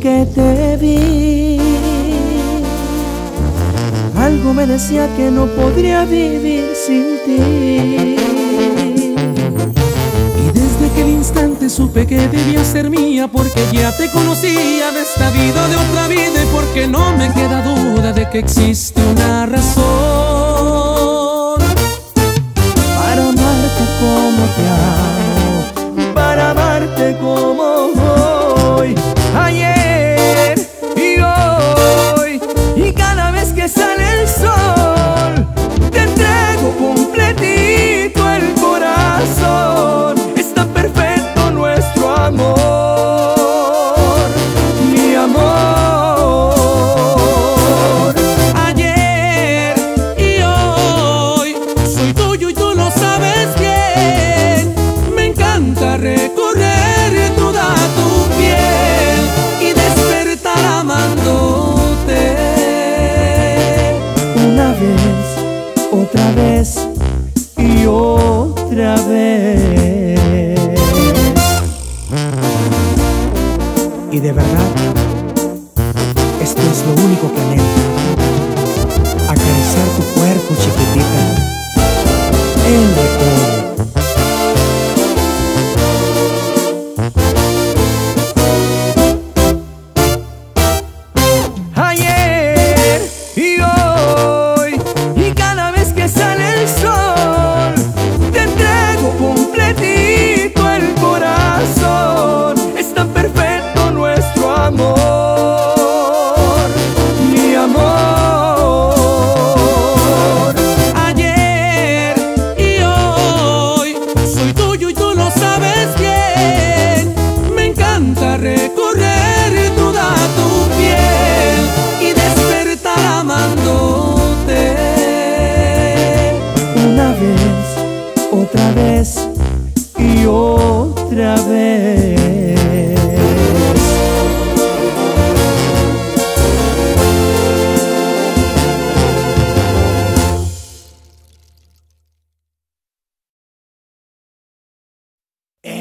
que te vi. Algo me decía que no podría vivir sin ti. Y desde aquel instante supe que debía ser mía porque ya te conocía de esta vida, de otra vida y porque no me queda duda de que existe una razón para amarte como te amo, para amarte como hoy.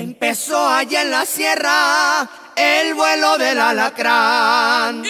Empezó allá en la sierra el vuelo del alacrán.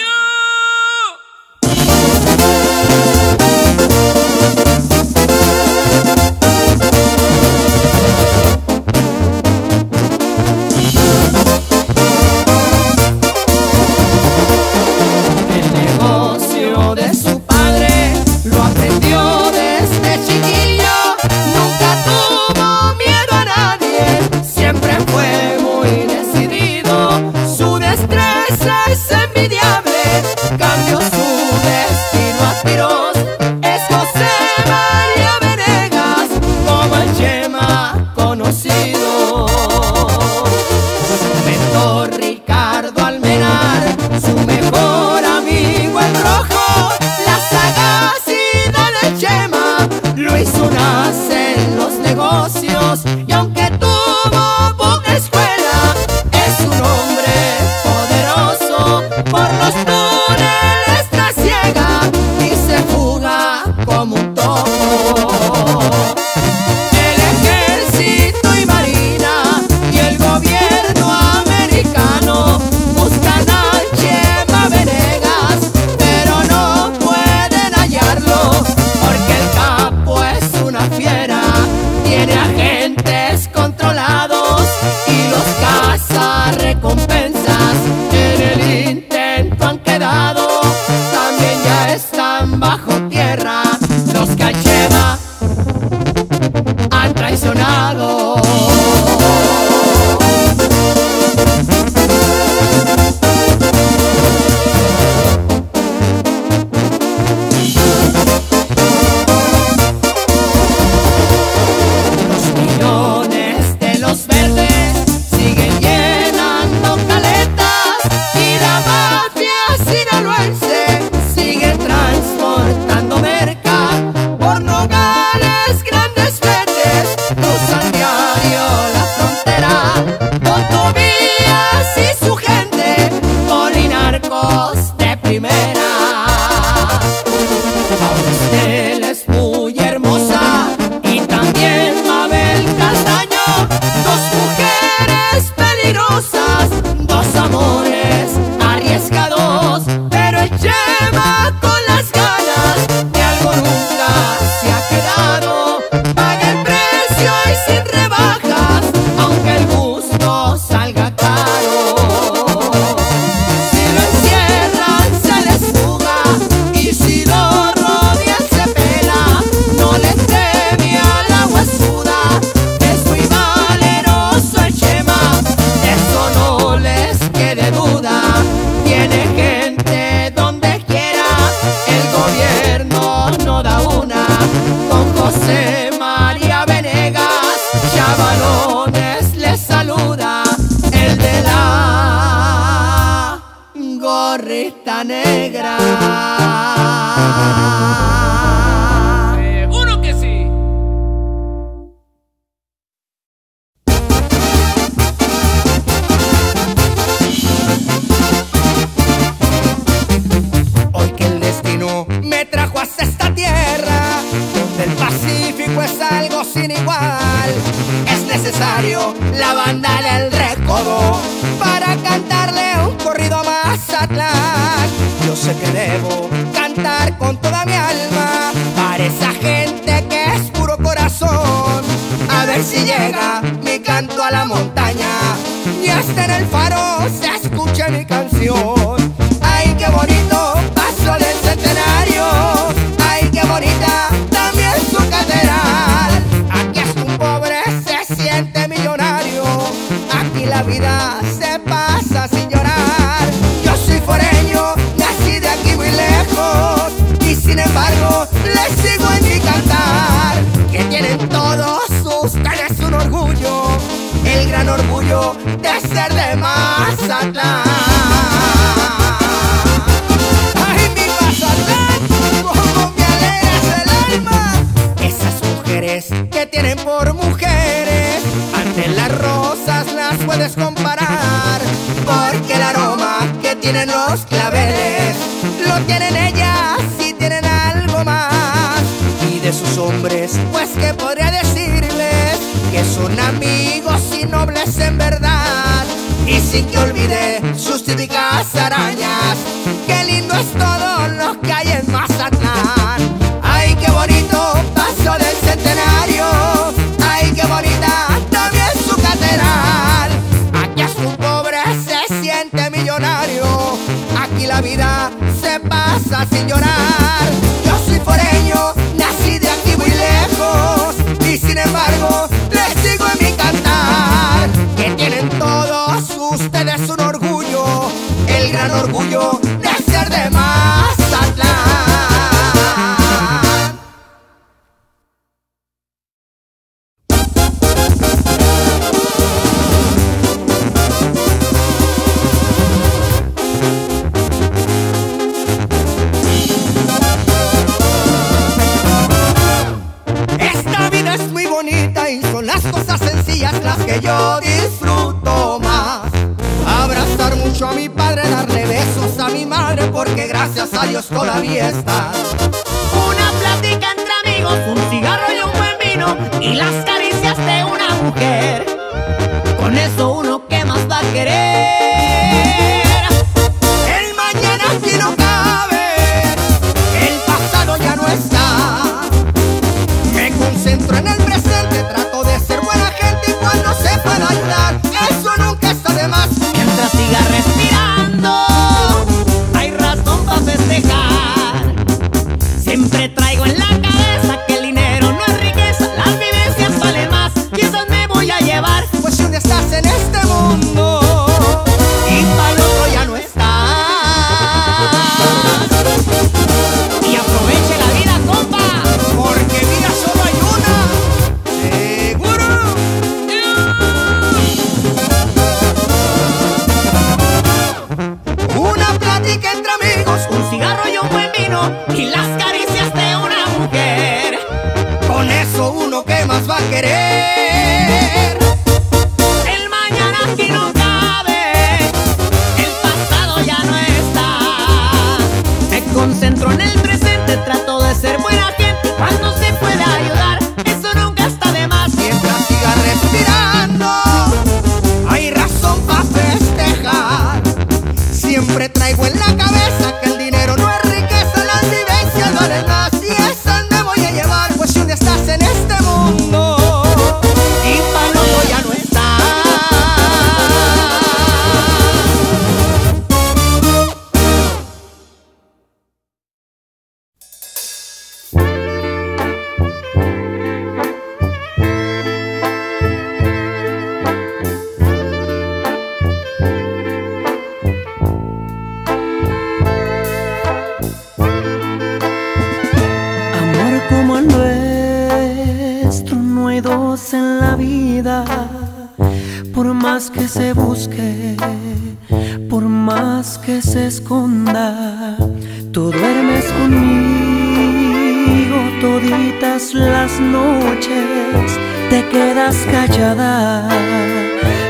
Te quedas callada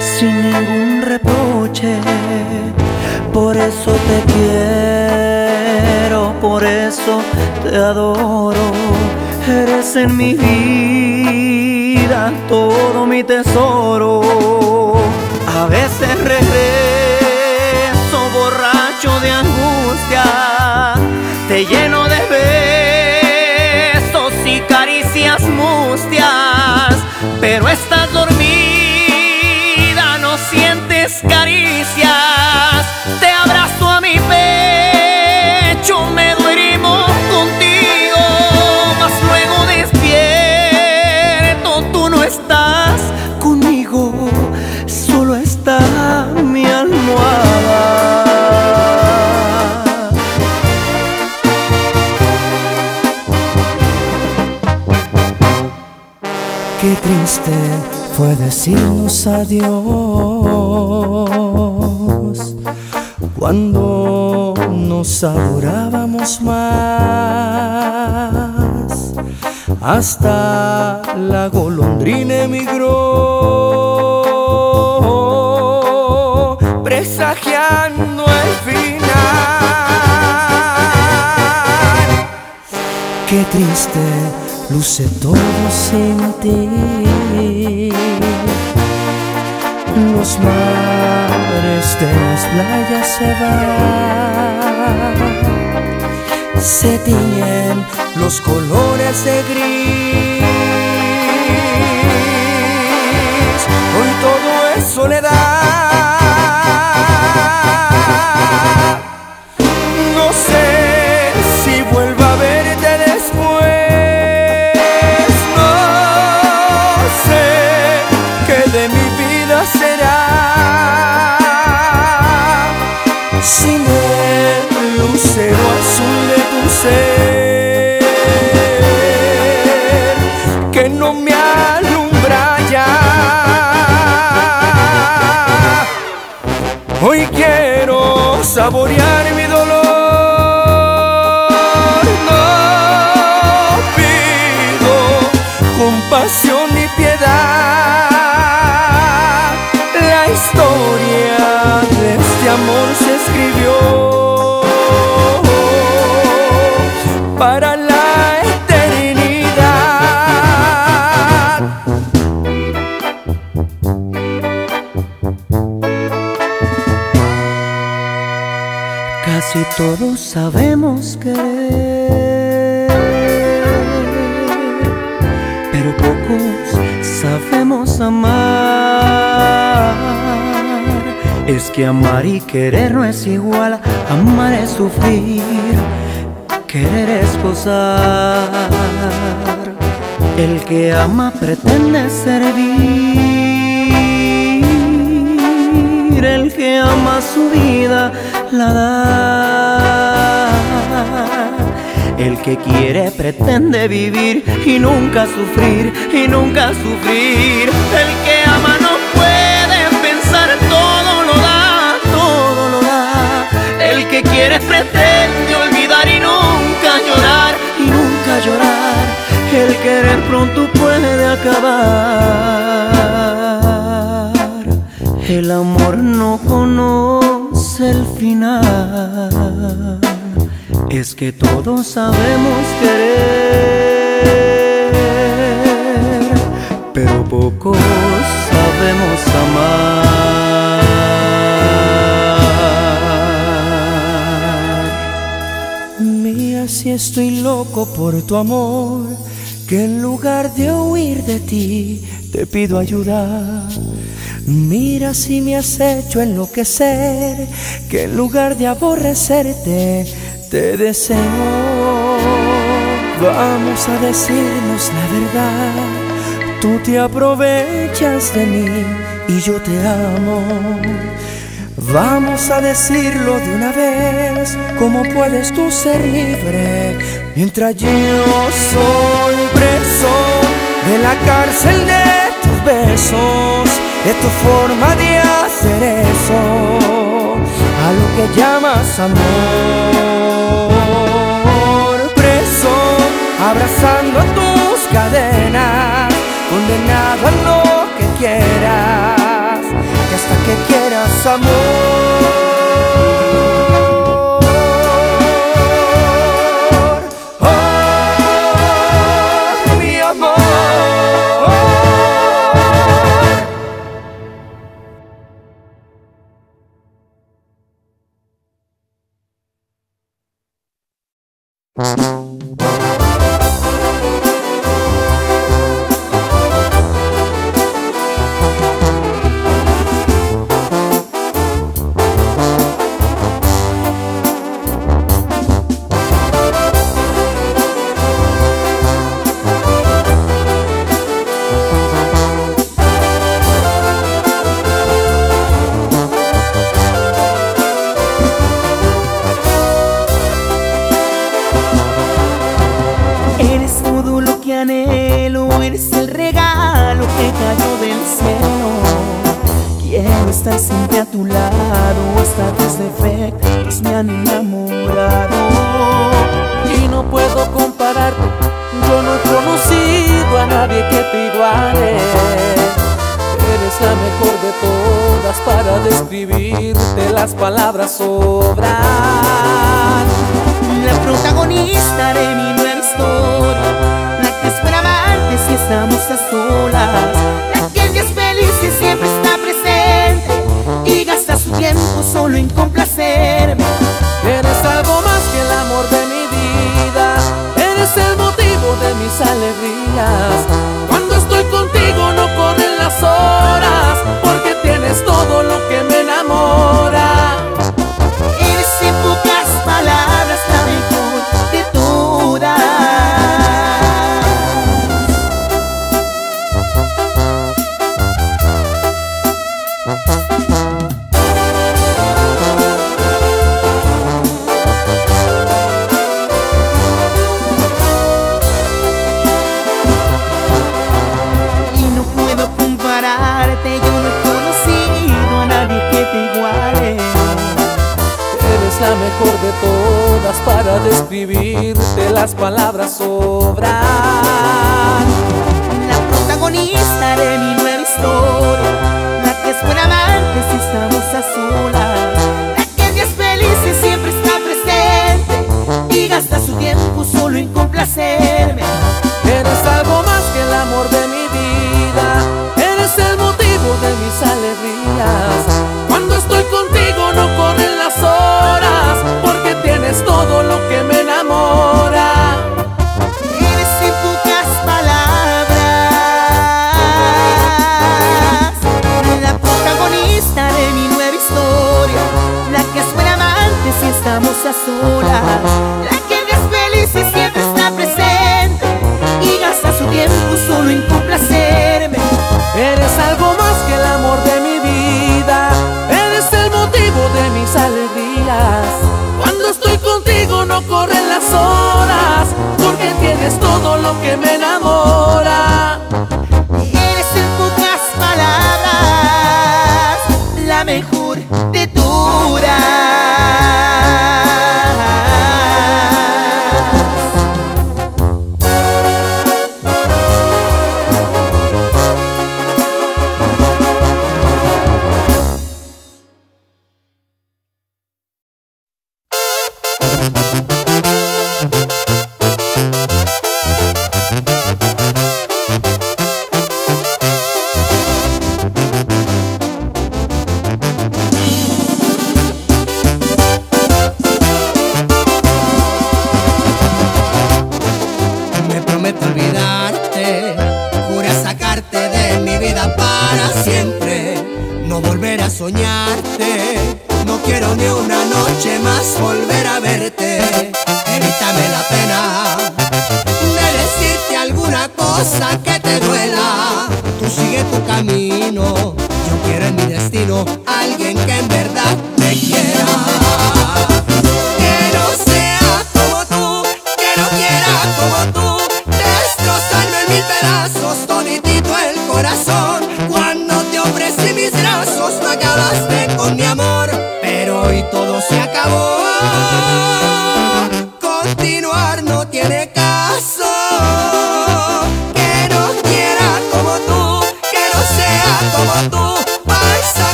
sin ningún reproche. Por eso te quiero, por eso te adoro. Eres en mi vida todo mi tesoro. A veces regreso borracho de angustia, te lleno de besos pero estás dormida, no sientes caricias. Fue decirnos adiós cuando nos adorábamos más. Hasta la golondrina emigró, presagiando el final. Qué triste luce todo sin ti. Los mares de las playas se van, se tiñen los colores de gris. Hoy todo es soledad. Saborear mi dolor. Todos sabemos querer, pero pocos sabemos amar. Es que amar y querer no es igual, amar es sufrir, querer es gozar. El que ama pretende servir, el que ama su vida El que quiere pretende vivir y nunca sufrir, y nunca sufrir. El que ama no puede pensar, todo lo da, todo lo da. El que quiere pretende olvidar y nunca llorar, y nunca llorar. El querer pronto puede acabar. El amor no conoce el final. Es que todos sabemos querer, pero pocos sabemos amar. Mira si estoy loco por tu amor, que en lugar de huir de ti te pido ayuda. Mira si me has hecho enloquecer, que en lugar de aborrecerte te deseo. Vamos a decirnos la verdad, tú te aprovechas de mí y yo te amo. Vamos a decirlo de una vez, ¿cómo puedes tú ser libre mientras yo soy preso de la cárcel de tus besos, de tu forma de hacer eso, a lo que llamas amor? Preso, abrazando a tus cadenas, condenado a lo que quieras, que hasta que quieras amor.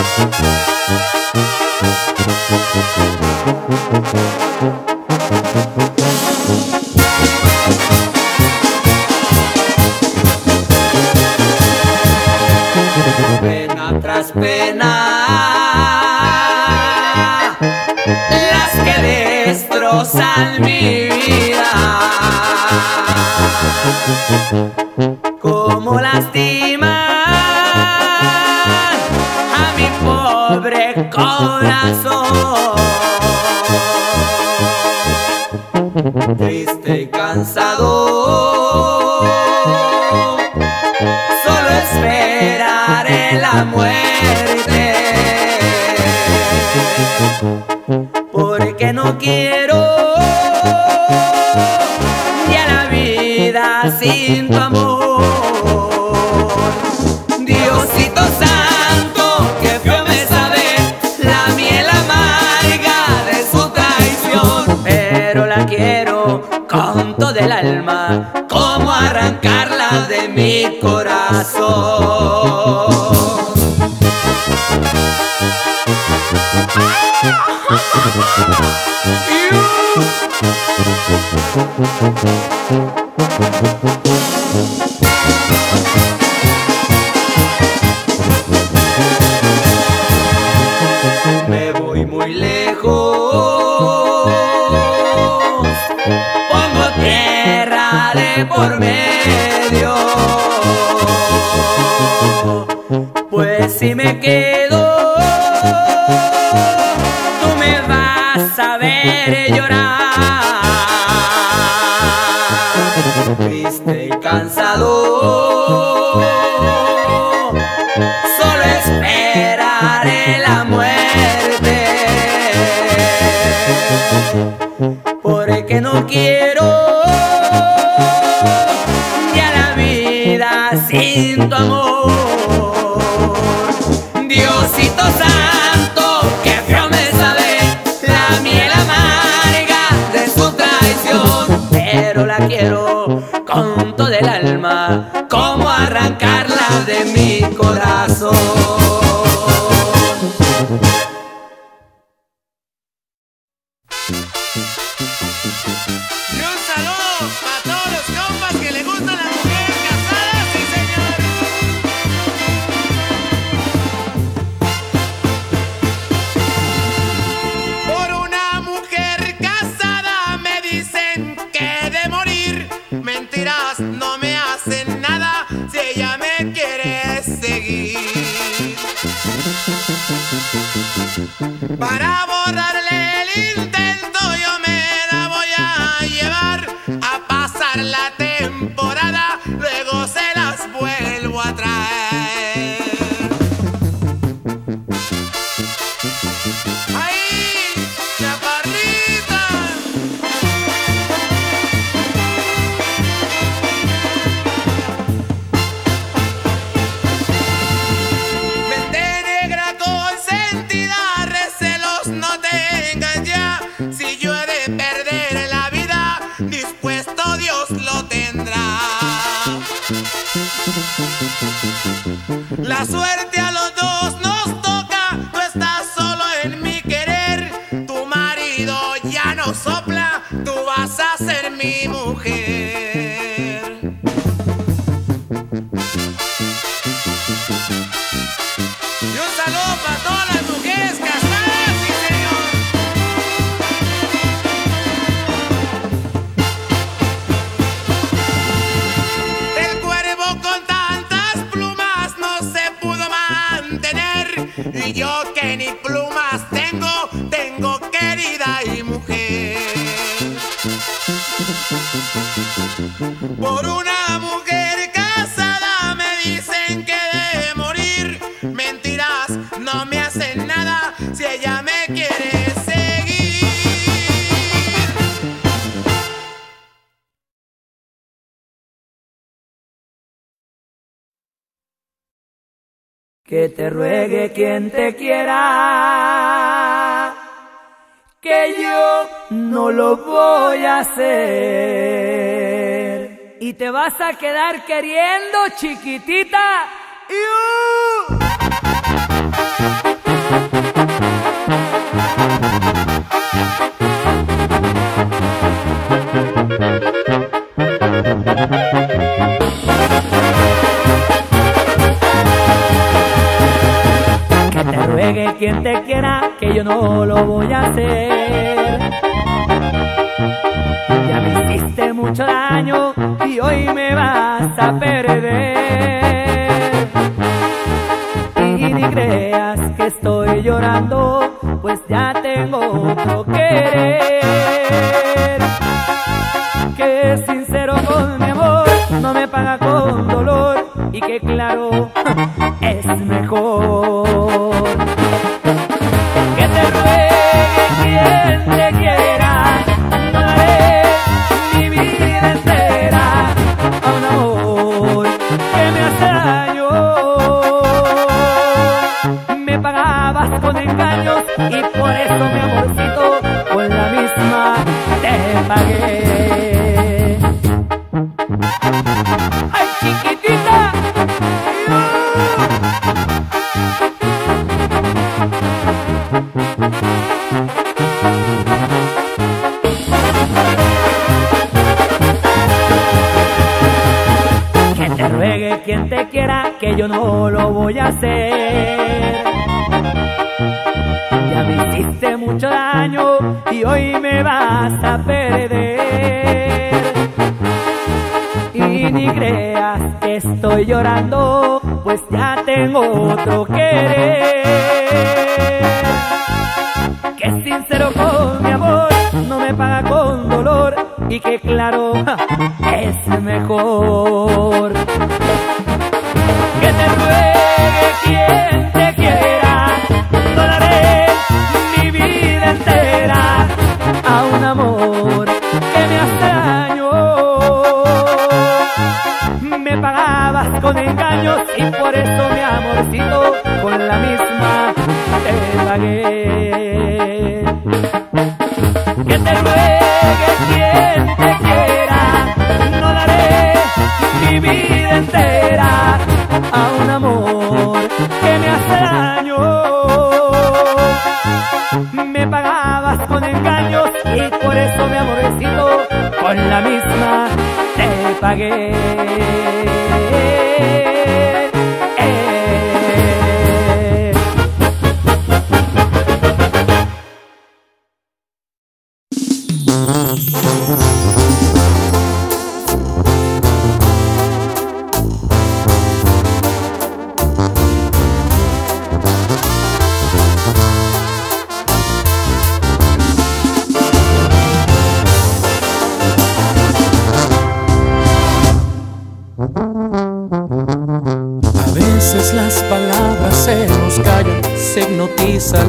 Música quiero con todo el alma. ¿Cómo arrancarla de mi corazón? A quedar queriendo, chiquitita. Que te ruegue quien te quiera, que yo no lo voy a hacer. Ya me hiciste mucho daño hoy me vas a perder. Y ni creas que estoy llorando, pues ya tengo otro querer. Que es sincero con mi amor, no me paga con dolor y que claro es mejor.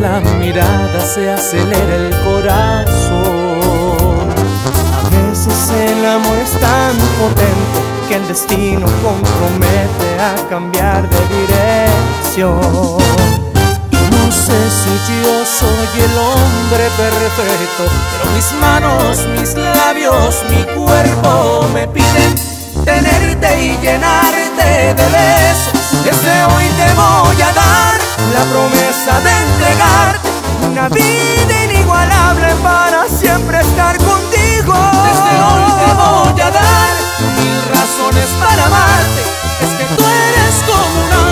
La mirada, se acelera el corazón. A veces el amor es tan potente que el destino compromete a cambiar de dirección. No sé si yo soy el hombre perfecto, pero mis manos, mis labios, mi cuerpo me piden tenerte y llenarte de besos. Desde hoy te voy a dar la promesa de entregarte una vida inigualable para siempre estar contigo. Desde hoy te voy a dar mil razones para amarte. Es que tú eres como un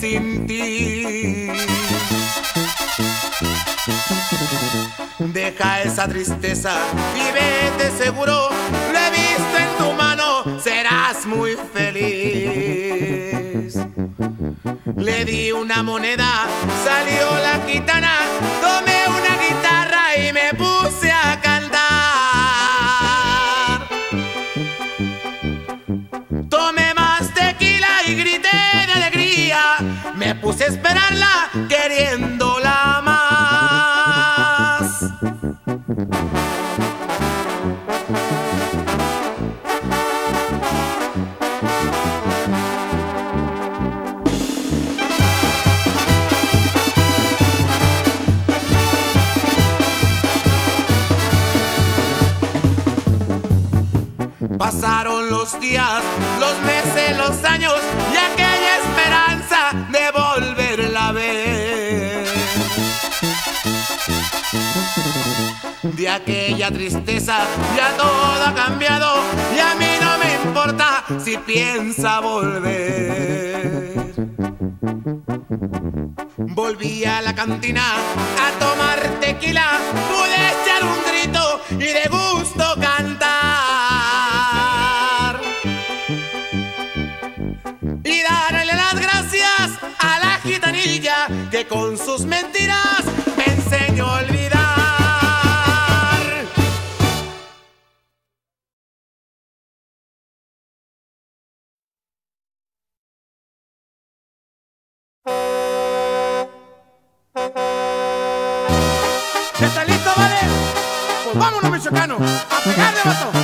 sin ti. Deja esa tristeza y vete seguro, lo he visto en tu mano, serás muy feliz. Le di una moneda, salió la gitana, tomé una guitarra y me puse. esperarla queriéndola más. Pasaron los días, los meses, los años. de aquella tristeza ya todo ha cambiado y a mí no me importa si piensa volver. Volví a la cantina a tomar tequila, pude echar un grito y de gusto cantar. Y darle las gracias a la gitanilla que con sus mentiras michoacano. ¡A pegarle, vato!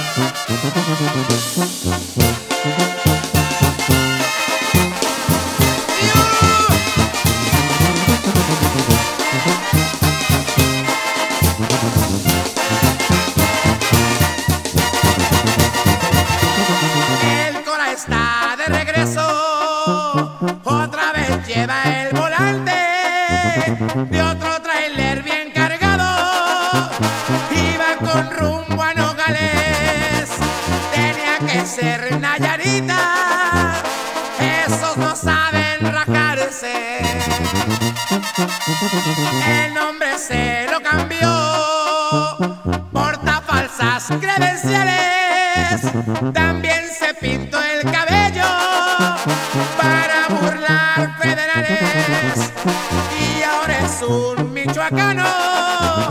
mexicano,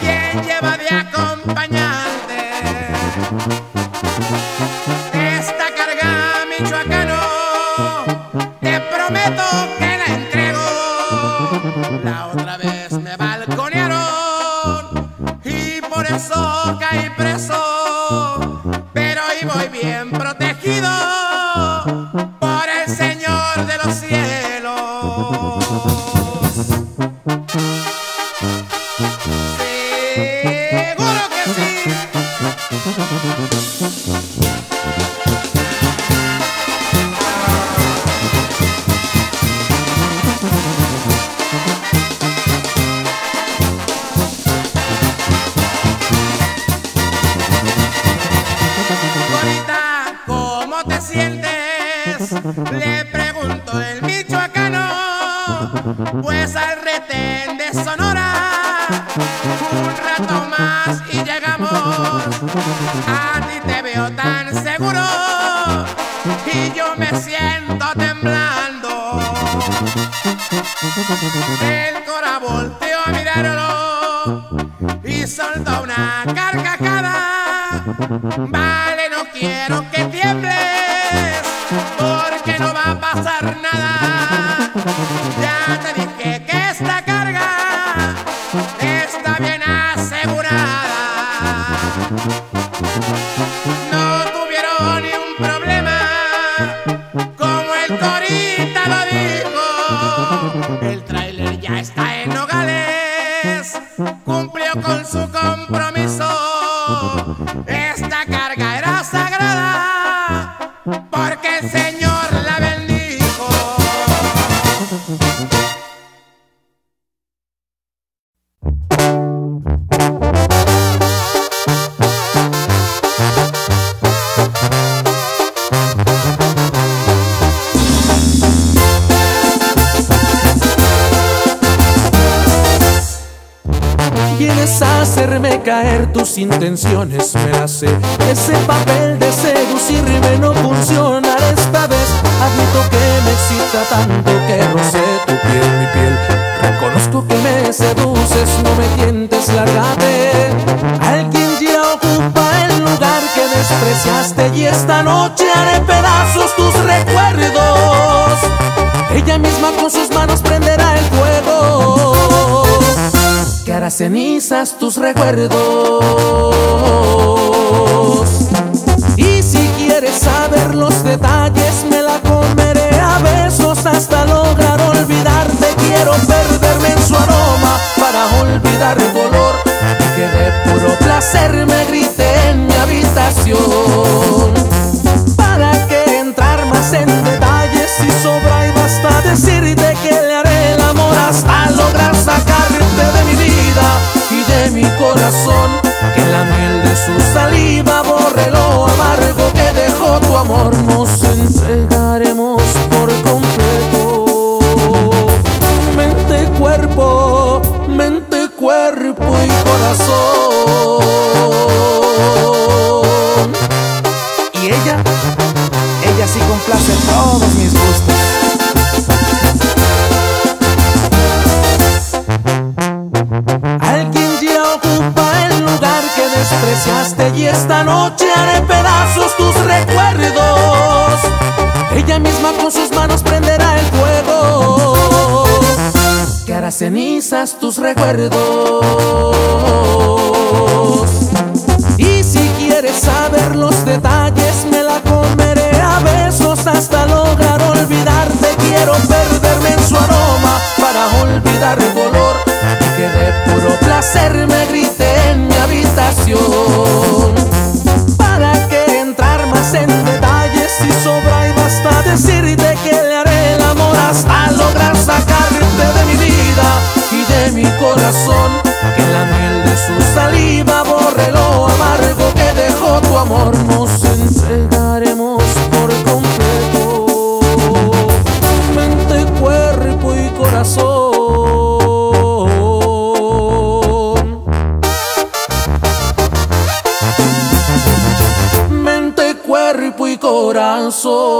quien lleva de acompañante. me hace Ese papel de seducir seducirme no funciona esta vez. Admito que me excita tanto que no sé tu piel, mi piel. Reconozco que me seduces, no me tientes, lárgate. Alguien ya ocupa el lugar que despreciaste Y esta noche haré pedazos tus recuerdos. Ella misma con sus manos prenderá el fuego. Que hará cenizas tus recuerdos. tus recuerdos. Y si quieres saber los detalles, me la comeré a besos hasta lograr olvidarte. Quiero perderme en su aroma para olvidar el dolor que de puro placer me grité en mi habitación. corazón, que la miel de su saliva borre lo amargo que dejó tu amor, nos entregaremos por completo, mente, cuerpo y corazón. Mente, cuerpo y corazón.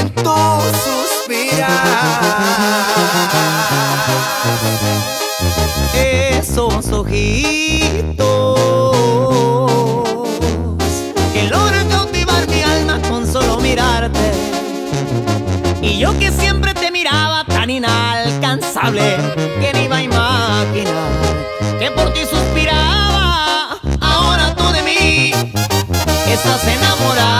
en tu suspirar. Esos ojitos que logran cautivar mi alma con solo mirarte. Y yo que siempre te miraba tan inalcanzable que ni iba a imaginar que por ti suspiraba. Ahora tú de mí estás enamorada.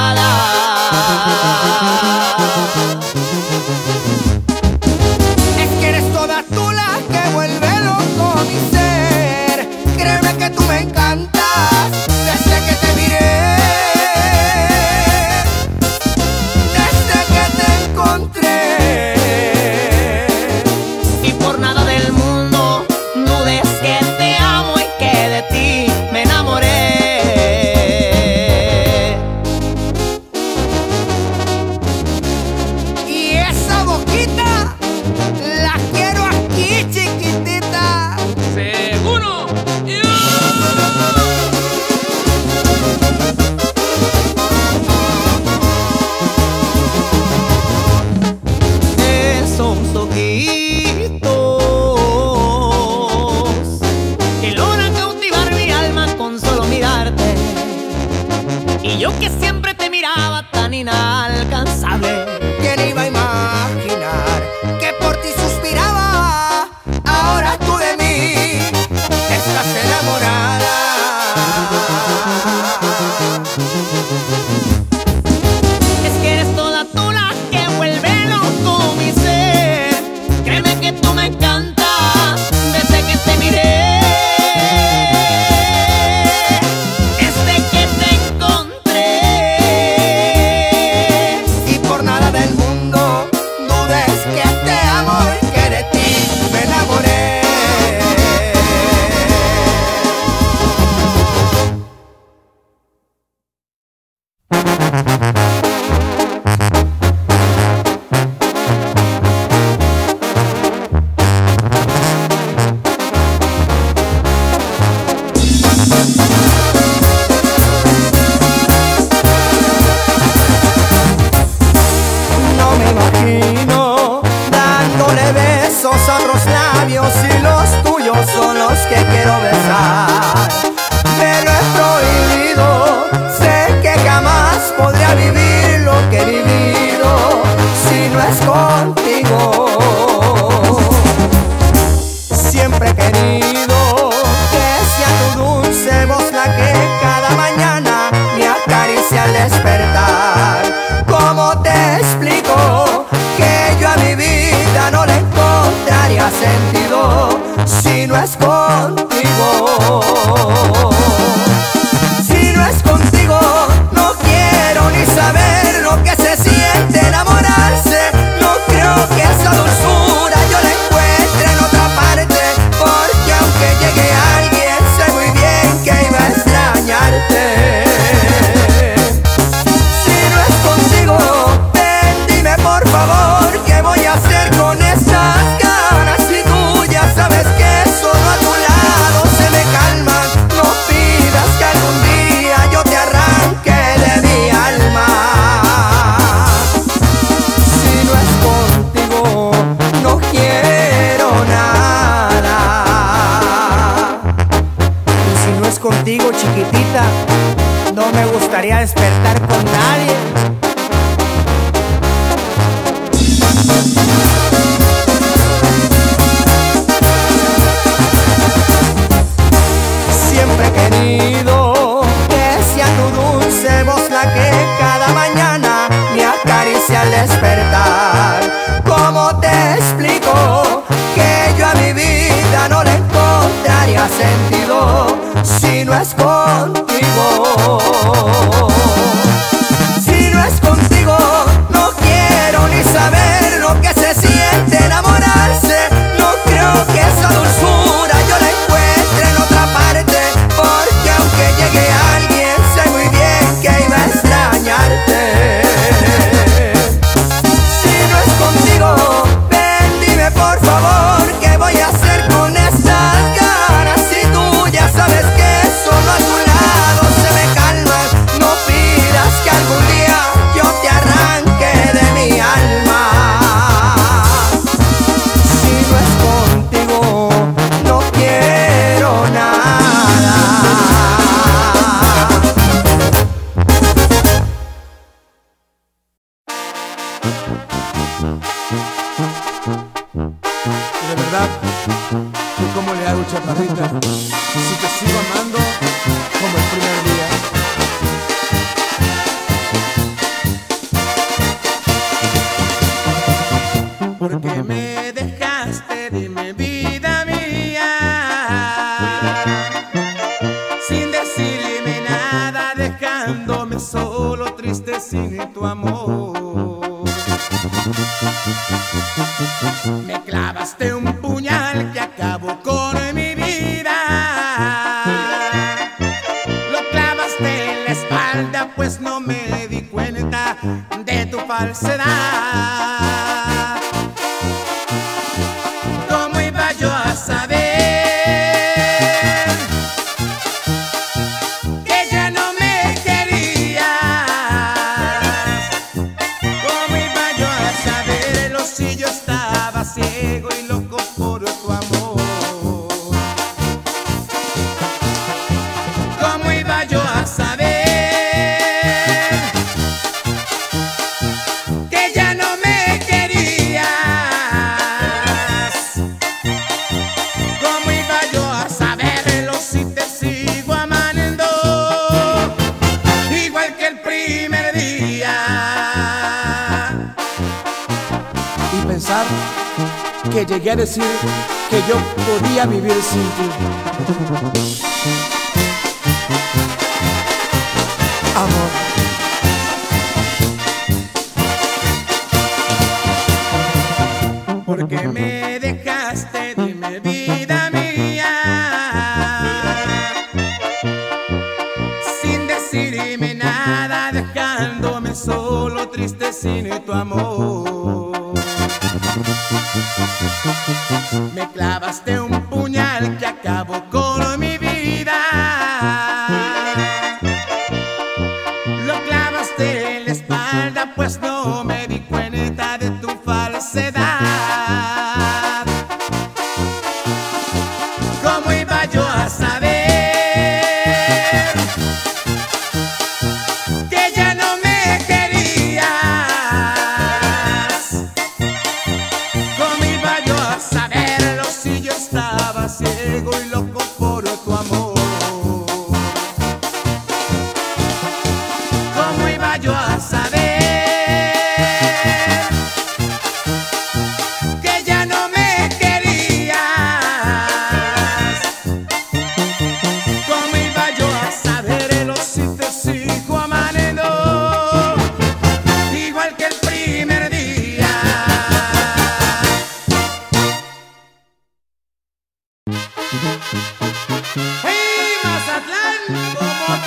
one thing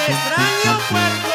extraño cuerpo.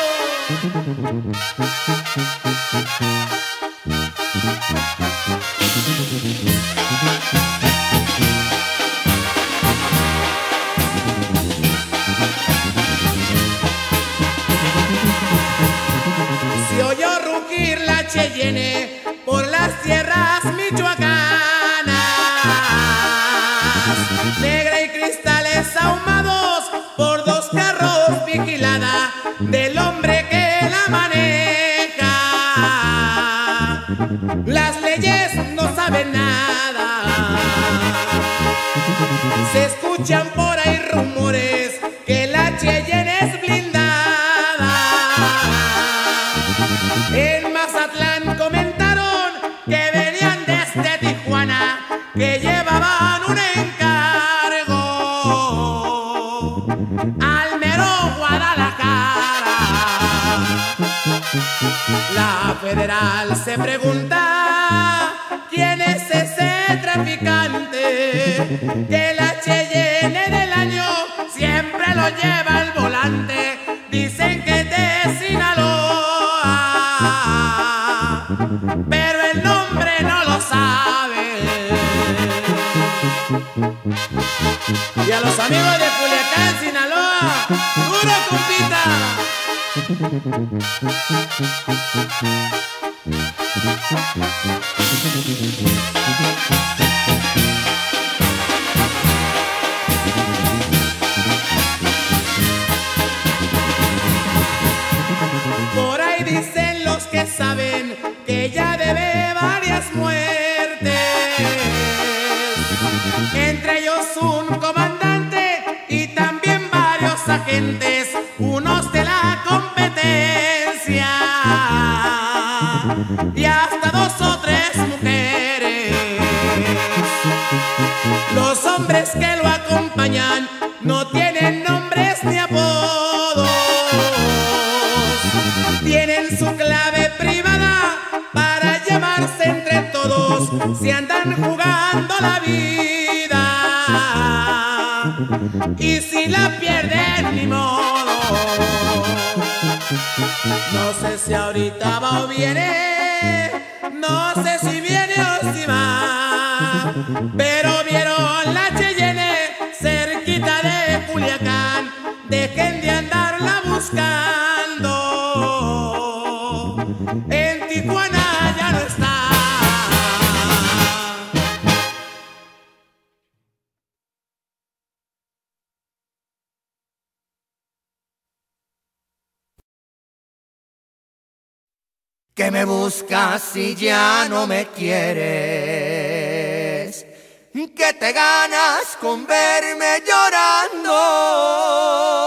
en Tijuana ya no está. que me buscas si ya no me quieres, que te ganas con verme llorando.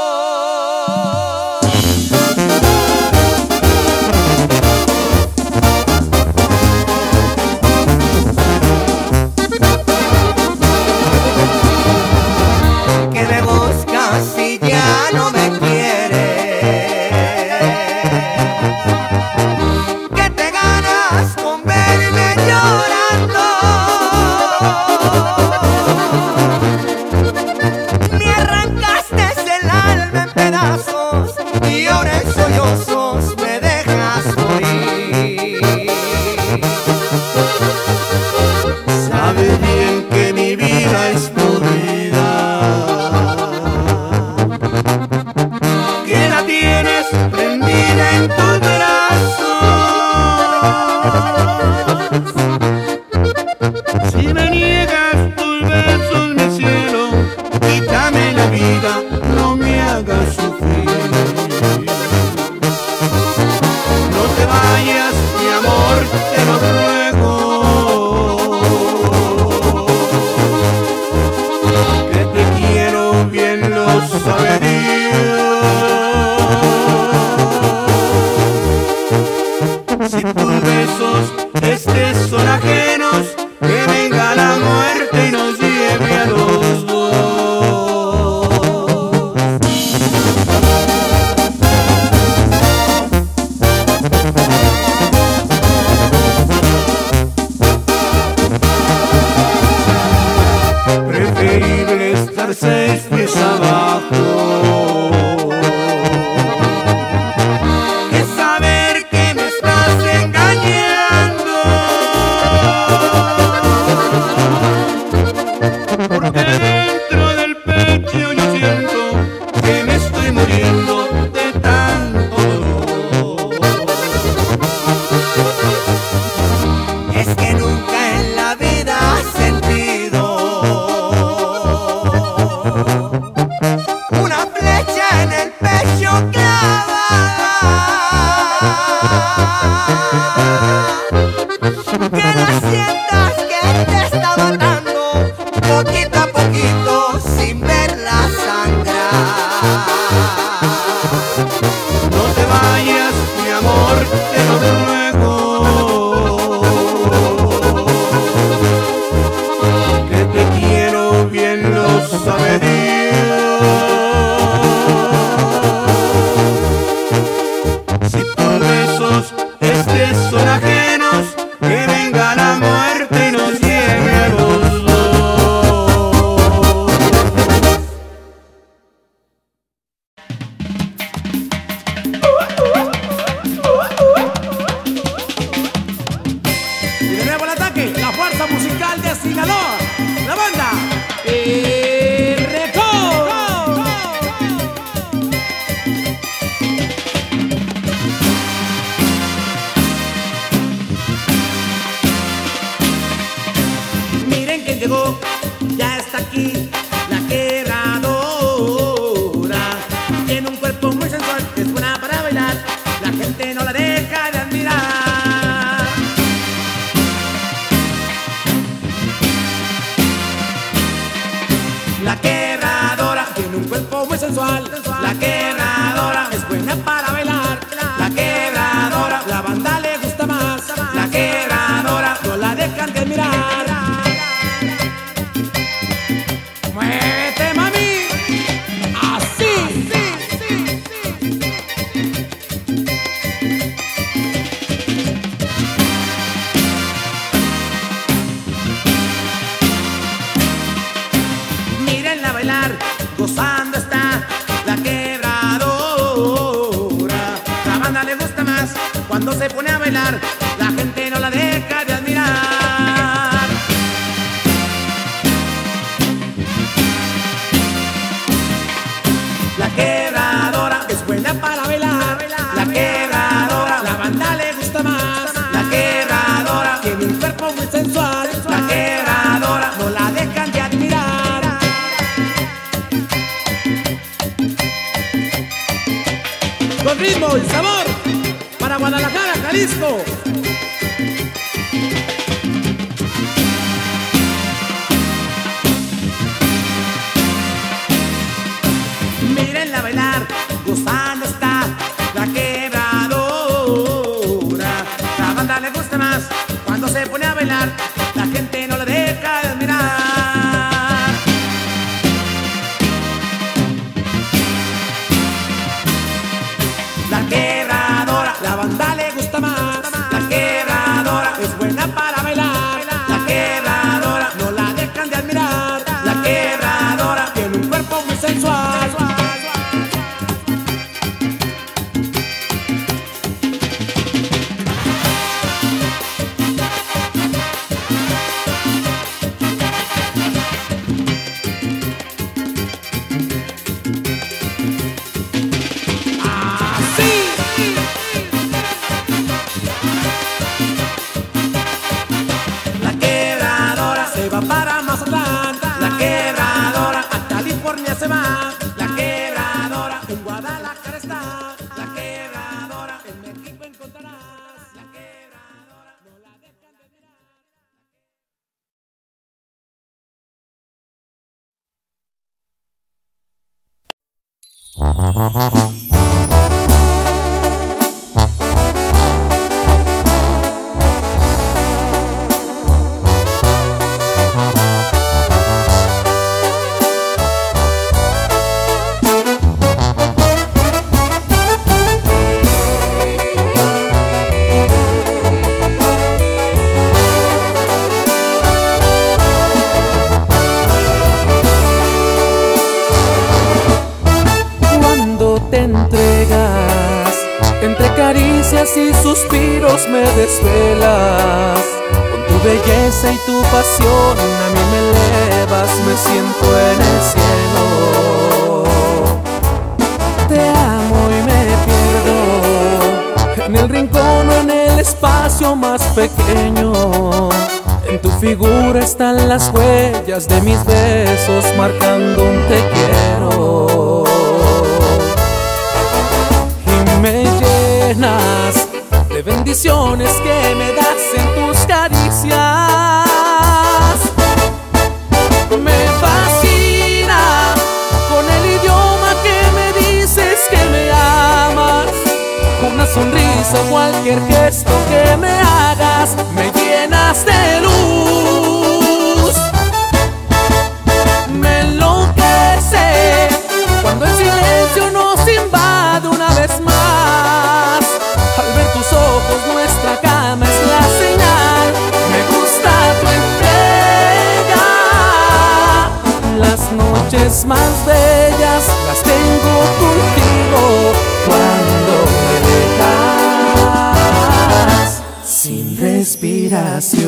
respiración.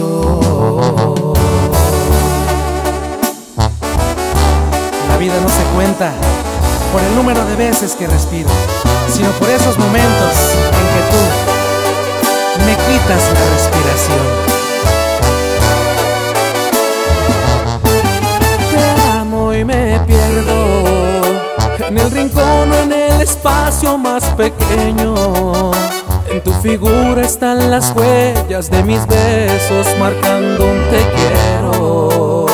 La vida no se cuenta por el número de veces que respiro, sino por esos momentos en que tú me quitas la respiración. Te amo y me pierdo en el rincón o en el espacio más pequeño en tu figura están las huellas de mis besos marcando un te quiero.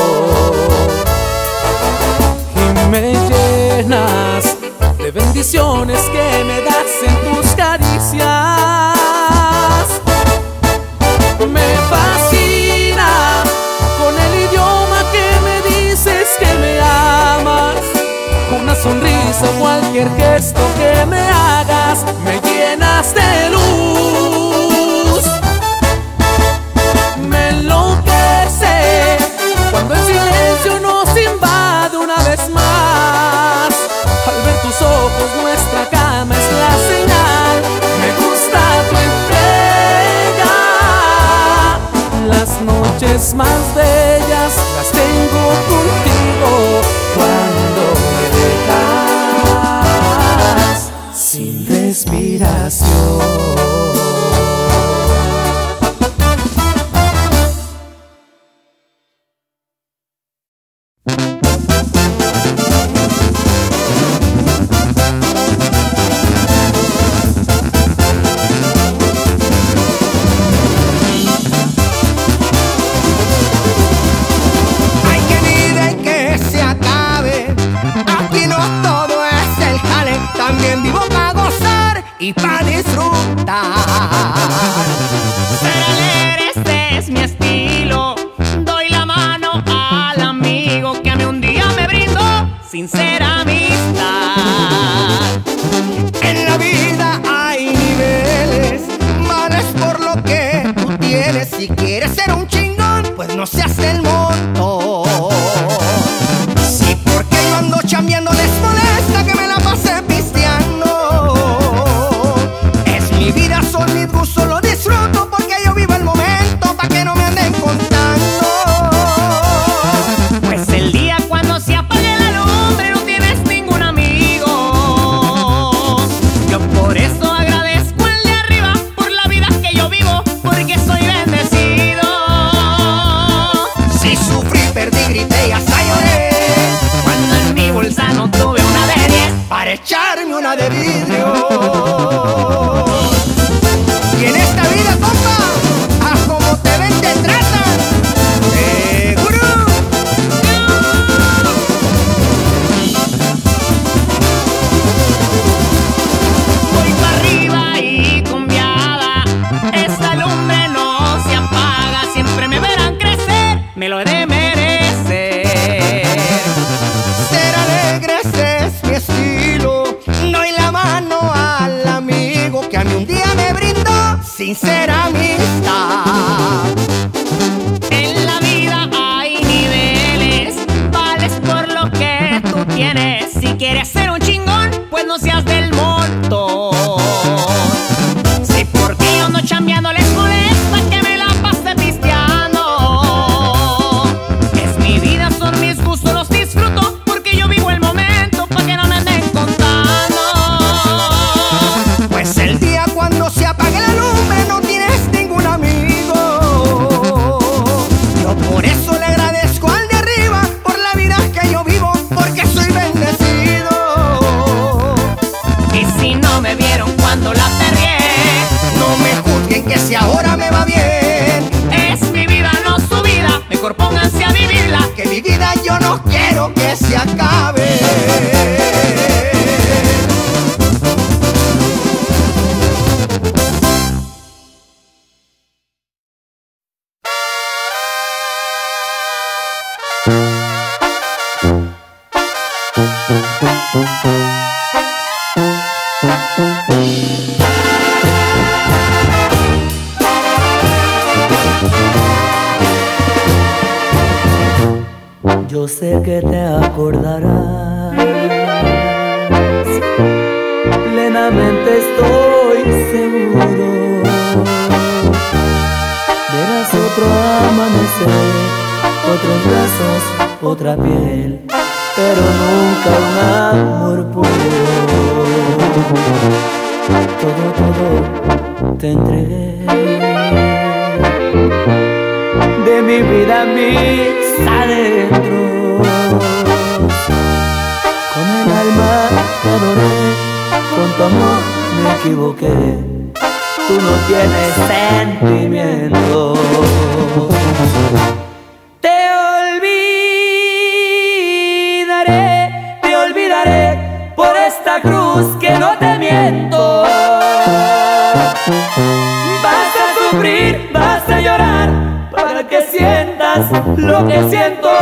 Y me llenas de bendiciones que me das en tus caricias. Me fascina con el idioma que me dices que me amas. Una sonrisa, cualquier gesto que me hagas, me llenas de luz. tus ojos nuestra cara.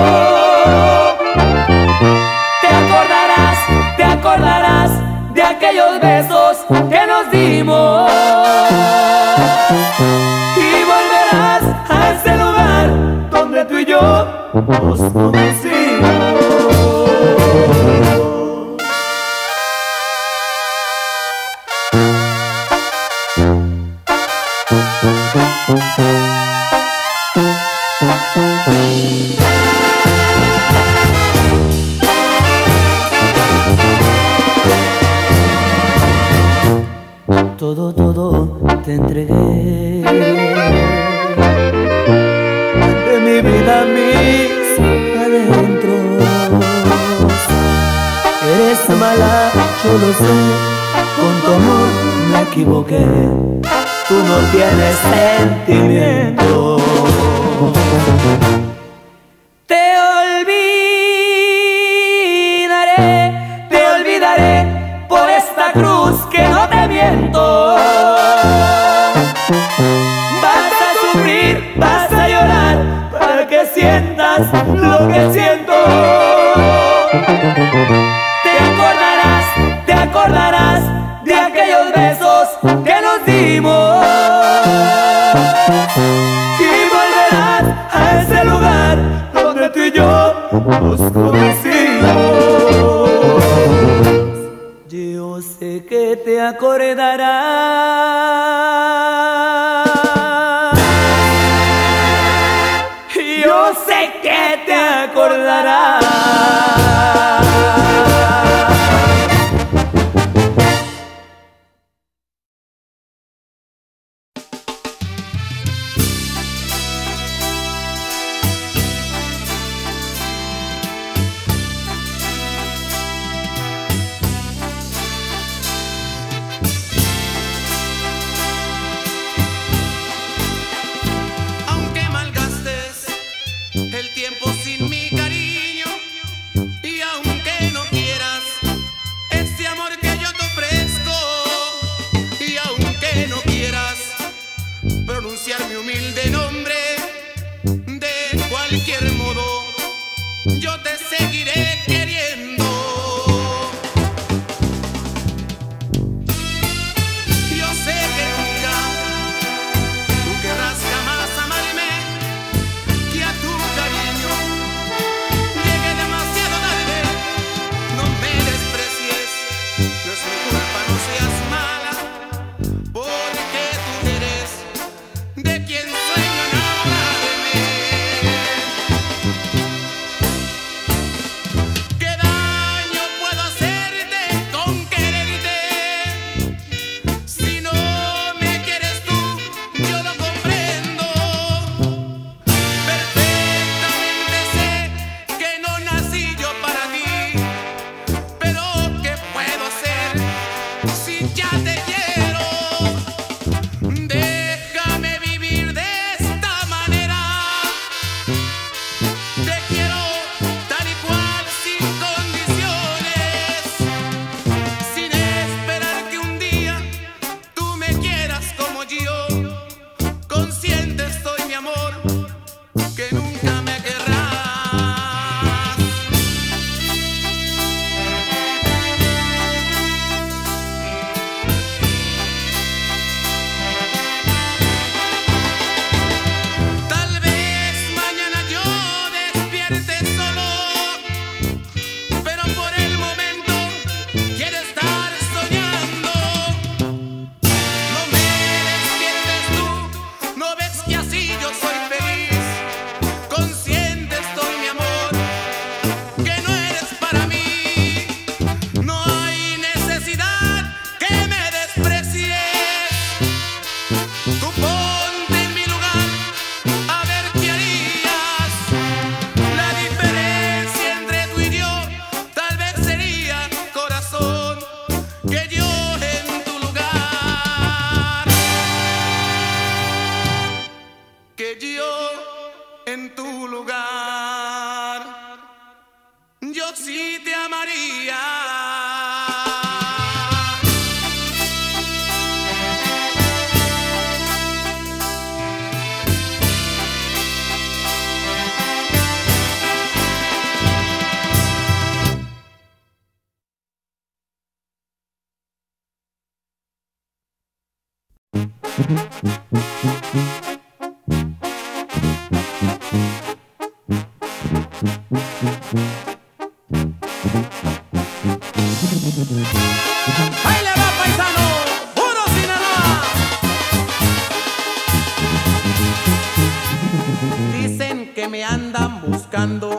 Oh. Buscando,